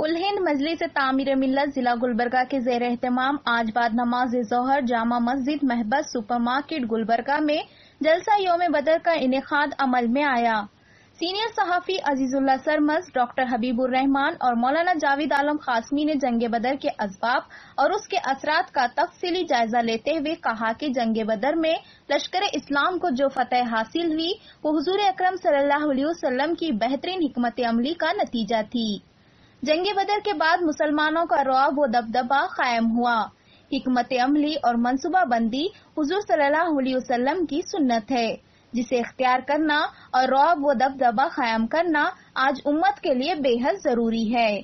کل ہند مجلس تعمیر ملت ضلع گلبرگہ کے زیر اہتمام آج بعد نماز ظہر جامع مسجد محبت سپر مارکیٹ گلبرگہ میں جلسہ یوم بدر کا انعقاد عمل میں آیا۔ سینئر صحافی عزیز اللہ سرمز، ڈاکٹر حبیب الرحمان اور مولانا جاوید عالم قاسمی نے جنگ بدر کے اسباب اور اس کے اثرات کا تفصیلی جائزہ لیتے ہوئے کہا کہ جنگ بدر میں لشکر اسلام کو جو فتح حاصل ہوئی، وہ حضور اکرم صلی اللہ علیہ وسلم کی بہترین حکمت عملی کا نتیجہ تھی۔ جنگ بدر کے بعد مسلمانوں کا رعب و دبدبا قائم ہوا۔ حکمت عملی اور منصوبہ بندی حضور صلی اللہ علیہ وسلم کی سنت ہے، جسے اختیار کرنا اور رعب و دبدبا قائم کرنا آج امت کے لیے بے حد ضروری ہے۔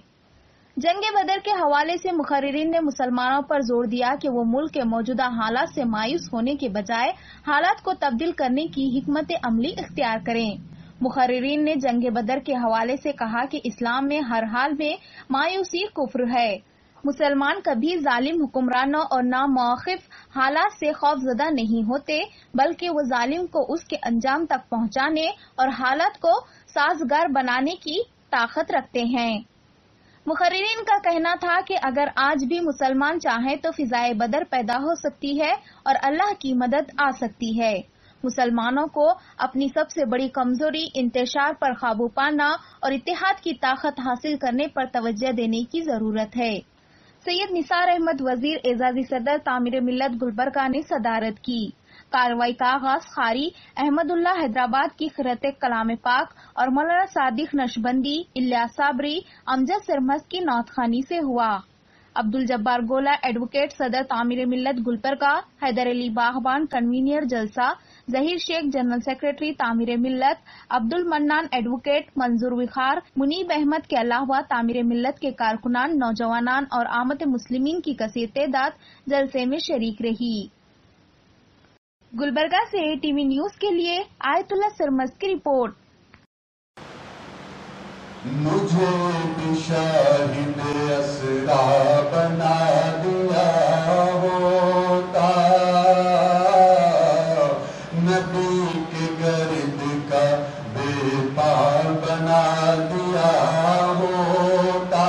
جنگ بدر کے حوالے سے مقررین نے مسلمانوں پر زور دیا کہ وہ ملک کے موجودہ حالات سے مایوس ہونے کے بجائے حالات کو تبدیل کرنے کی حکمت عملی اختیار کریں۔ مقررین نے جنگ بدر کے حوالے سے کہا کہ اسلام میں ہر حال میں مایوسی کفر ہے۔ مسلمان کبھی ظالم حکمرانوں اور ناموقف حالات سے خوف زدہ نہیں ہوتے، بلکہ وہ ظالم کو اس کے انجام تک پہنچانے اور حالت کو سازگار بنانے کی طاقت رکھتے ہیں۔ مقررین کا کہنا تھا کہ اگر آج بھی مسلمان چاہیں تو فضائے بدر پیدا ہو سکتی ہے اور اللہ کی مدد آ سکتی ہے۔ مسلمانوں کو اپنی سب سے بڑی کمزوری، انتشار پر قابو پانا اور اتحاد کی طاقت حاصل کرنے پر توجہ دینے کی ضرورت ہے۔ سید نثار احمد وزیر اعزازی صدر تعمیر ملت گلبرگہ نے صدارت کی۔ کاروائی کا آغاز خاری احمد اللہ حیدرآباد کی خرط کلام پاک اور مولانا صادق نشبندی، الیاس صابری، امجد سرمز کی نعت خانی سے ہوا۔ عبد الجبار گولا ایڈوکیٹ صدر تعمیر ملت گلبرگہ حیدر علی باغبان کنوینئر جلسہ، ظہیر شیخ general secretary Tameer Millat Abdul Mannan advocate Manzoor وخار Muneeb Ahmed کے علاوہ تعمیر ملت کے کارکنان، نوجوانان اور آمد مسلمین کی کثیر تعداد جلسے میں شریک رہی۔ گلبرگہ سے ٹی وی نیوز کے لیے آیت اللہ سرمز کی رپورٹ۔ مجھے بھی شاہد اسرا بنا دیا ہوتا۔ نبی کے گرد کا بے پار بنا دیا ہوتا۔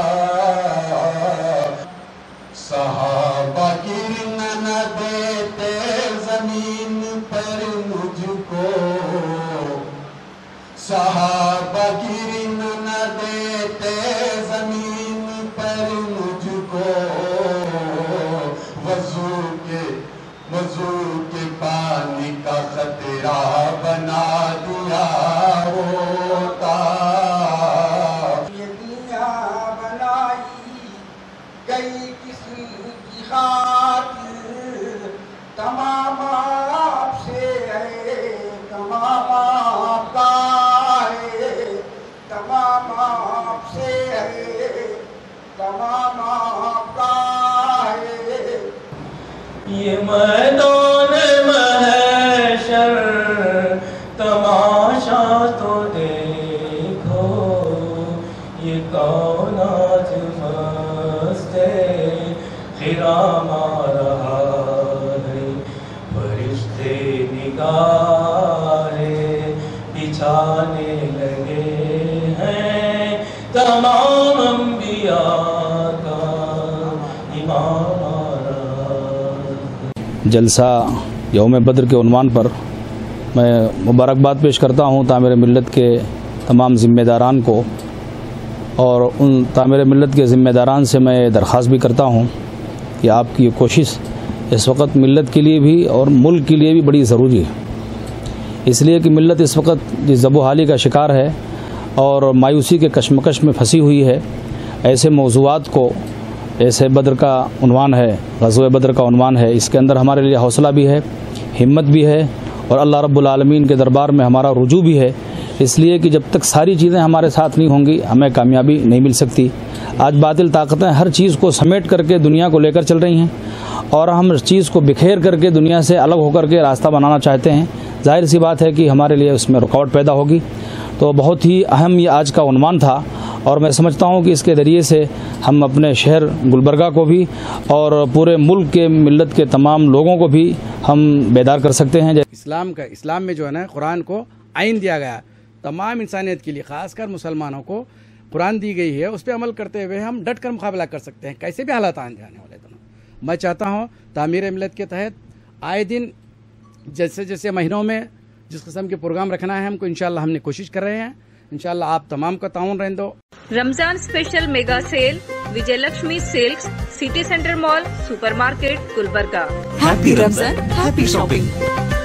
صحابہ گرن نہ دیتے زمین پر مجھ کو۔ صحابہ گرن خطرہ بنا دیا ہوتا یہ دنیا بنائی گئی کسی کی خاطر تمام خرام آ رہا ہے۔ فرشتے نگاہ بچھانے لگے ہیں۔ تمام انبیاء کا امام جلسہ یوم بدر کے عنوان پر میں مبارکباد پیش کرتا ہوں تعمیر ملت کے تمام ذمہ داران کو اور ان تعمیر ملت کے ذمہ داران سے میں درخواست بھی کرتا ہوں کہ آپ کی یہ کوشش اس وقت ملت کے لیے بھی اور ملک کے لیے بھی بڑی ضروری ہے۔ اس لیے کہ ملت اس وقت جس زب و حالی کا شکار ہے اور مایوسی کے کشمکش میں پھنسی ہوئی ہے، ایسے موضوعات کو، ایسے بدر کا عنوان ہے، غزوہ بدر کا عنوان ہے، اس کے اندر ہمارے لیے حوصلہ بھی ہے، ہمت بھی ہے اور اللہ رب العالمین کے دربار میں ہمارا رجوع بھی ہے۔ اس لیے کہ جب تک ساری چیزیں ہمارے ساتھ نہیں ہوں گی، ہمیں کامیابی نہیں مل سکتی۔ آج باطل طاقتیں ہر چیز کو سمیٹ کر کے دنیا کو لے کر چل رہی ہیں اور ہم اس چیز کو بکھیر کر کے دنیا سے الگ ہو کر کے راستہ بنانا چاہتے ہیں۔ ظاہر سی بات ہے کہ ہمارے لیے اس میں رکاوٹ پیدا ہوگی۔ تو بہت ہی اہم یہ آج کا عنوان تھا اور میں سمجھتا ہوں کہ اس کے ذریعے سے ہم اپنے شہر گلبرگہ کو بھی اور پورے ملک کے ملت کے تمام لوگوں کو بھی ہم بیدار کر سکتے ہیں۔ اسلام کا، اسلام میں جو ہے نا قرآن کو آئین دیا گیا۔ تمام انسانیت کے لیے، خاص کر مسلمانوں کو قرآن دی گئی ہے اس پہ عمل کرتے ہوئے ہم ڈٹ کر مقابلہ کر سکتے ہیں۔ کیسے بھی حالات آنے آنے والے دونوں۔ میں چاہتا ہوں تعمیر ملت کے تحت آئے دن جیسے جیسے مہینوں میں جس قسم کے پروگرام رکھنا ہے ہم کو انشاءاللہ ہم نے کوشش کر رہے ہیں۔ انشاءاللہ آپ تمام کا تعاون رہنے دو۔ Ramzan special mega sale Vijay Lakshmi silks city centre mall supermarket Gulbarga. Happy Ramzan, happy shopping.